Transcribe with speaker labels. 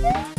Speaker 1: Yeah.